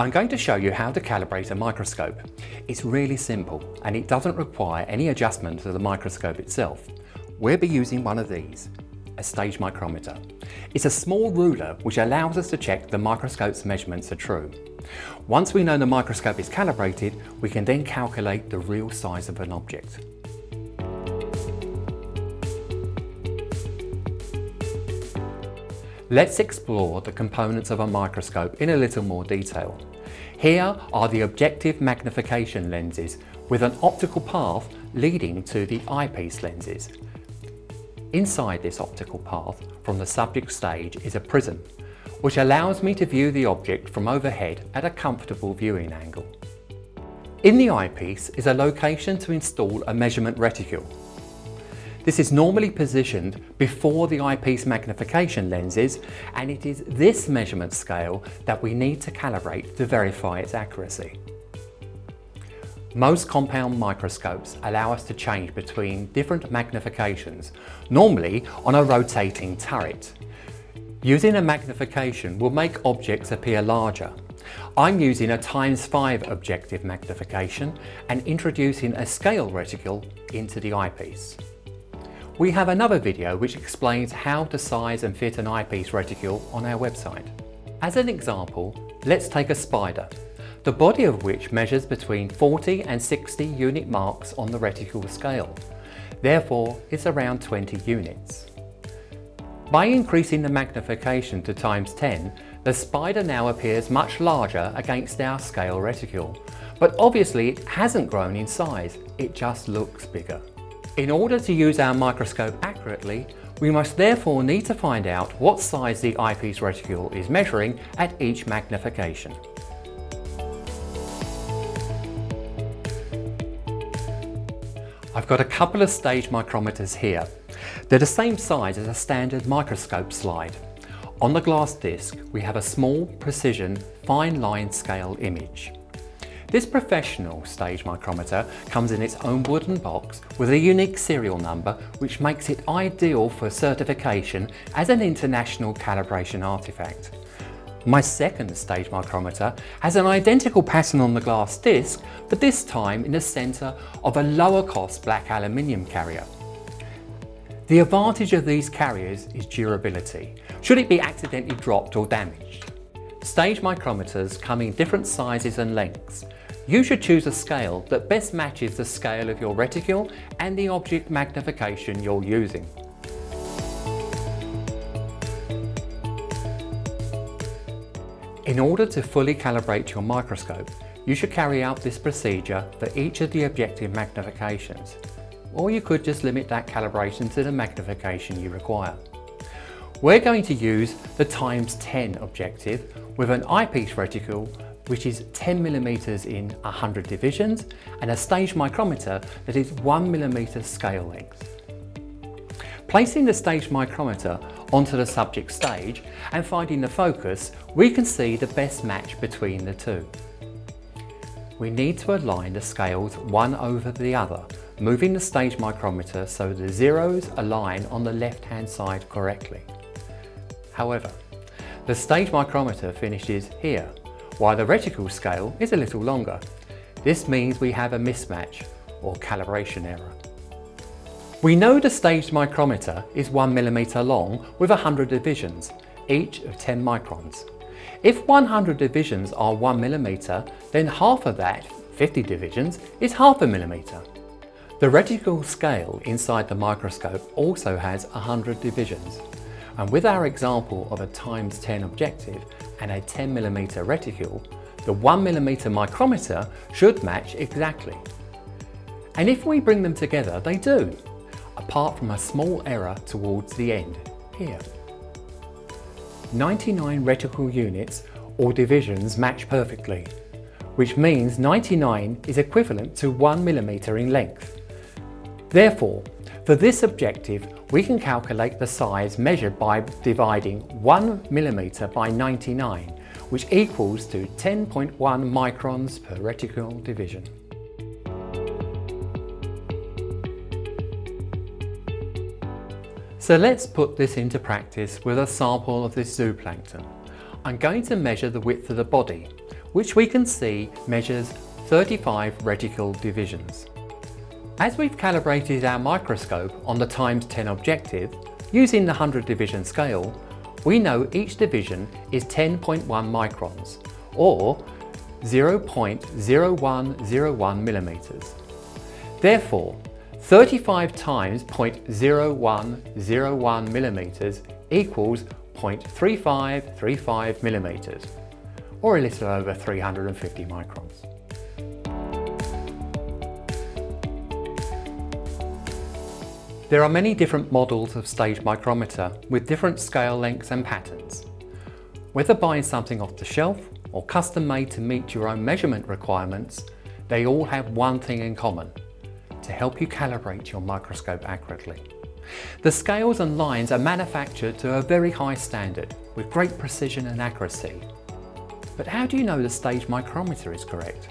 I'm going to show you how to calibrate a microscope. It's really simple and it doesn't require any adjustment to the microscope itself. We'll be using one of these, a stage micrometer. It's a small ruler which allows us to check the microscope's measurements are true. Once we know the microscope is calibrated, we can then calculate the real size of an object. Let's explore the components of a microscope in a little more detail. Here are the objective magnification lenses with an optical path leading to the eyepiece lenses. Inside this optical path from the subject stage is a prism which allows me to view the object from overhead at a comfortable viewing angle. In the eyepiece is a location to install a measurement reticule this is normally positioned before the eyepiece magnification lenses and it is this measurement scale that we need to calibrate to verify its accuracy. Most compound microscopes allow us to change between different magnifications, normally on a rotating turret. Using a magnification will make objects appear larger. I'm using a times 5 objective magnification and introducing a scale reticule into the eyepiece. We have another video which explains how to size and fit an eyepiece reticule on our website. As an example, let's take a spider, the body of which measures between 40 and 60 unit marks on the reticule scale. Therefore, it's around 20 units. By increasing the magnification to times 10, the spider now appears much larger against our scale reticule. But obviously it hasn't grown in size, it just looks bigger. In order to use our microscope accurately, we must therefore need to find out what size the eyepiece reticule is measuring at each magnification. I've got a couple of stage micrometers here. They're the same size as a standard microscope slide. On the glass disc, we have a small, precision, fine line scale image. This professional stage micrometer comes in its own wooden box with a unique serial number which makes it ideal for certification as an international calibration artifact. My second stage micrometer has an identical pattern on the glass disc, but this time in the centre of a lower cost black aluminium carrier. The advantage of these carriers is durability, should it be accidentally dropped or damaged. Stage micrometers come in different sizes and lengths, you should choose a scale that best matches the scale of your reticule and the object magnification you're using. In order to fully calibrate your microscope, you should carry out this procedure for each of the objective magnifications, or you could just limit that calibration to the magnification you require. We're going to use the times 10 objective with an eyepiece reticule which is 10 millimeters in 100 divisions, and a stage micrometer that is 1 millimeter scale length. Placing the stage micrometer onto the subject stage and finding the focus, we can see the best match between the two. We need to align the scales one over the other, moving the stage micrometer so the zeros align on the left-hand side correctly. However, the stage micrometer finishes here, while the reticle scale is a little longer. This means we have a mismatch or calibration error. We know the staged micrometer is 1mm long with 100 divisions, each of 10 microns. If 100 divisions are 1mm, then half of that, 50 divisions, is half a millimetre. The reticle scale inside the microscope also has 100 divisions. And with our example of a times 10 objective and a 10 millimeter reticule, the 1 millimeter micrometer should match exactly. And if we bring them together, they do, apart from a small error towards the end, here. 99 reticule units or divisions match perfectly, which means 99 is equivalent to 1 millimeter in length. Therefore, for this objective, we can calculate the size measured by dividing 1mm by 99, which equals to 10.1 microns per reticule division. So let's put this into practice with a sample of this zooplankton. I'm going to measure the width of the body, which we can see measures 35 reticle divisions. As we've calibrated our microscope on the times 10 objective, using the 100 division scale, we know each division is 10.1 microns, or 0.0101 millimeters. Therefore, 35 times 0.0101 millimeters equals 0.3535 millimeters, or a little over 350 microns. There are many different models of stage micrometer with different scale lengths and patterns. Whether buying something off the shelf or custom made to meet your own measurement requirements, they all have one thing in common, to help you calibrate your microscope accurately. The scales and lines are manufactured to a very high standard with great precision and accuracy. But how do you know the stage micrometer is correct?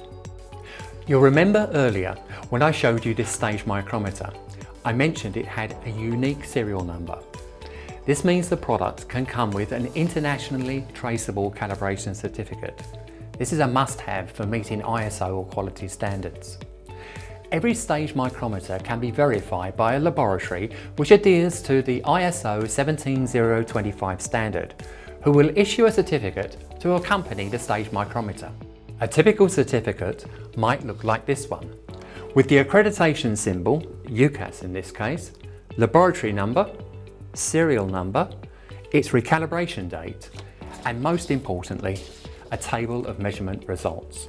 You'll remember earlier when I showed you this stage micrometer I mentioned it had a unique serial number. This means the product can come with an internationally traceable calibration certificate. This is a must-have for meeting ISO or quality standards. Every stage micrometer can be verified by a laboratory which adheres to the ISO 17025 standard, who will issue a certificate to accompany the stage micrometer. A typical certificate might look like this one, with the accreditation symbol, UKAS in this case, laboratory number, serial number, its recalibration date, and most importantly, a table of measurement results.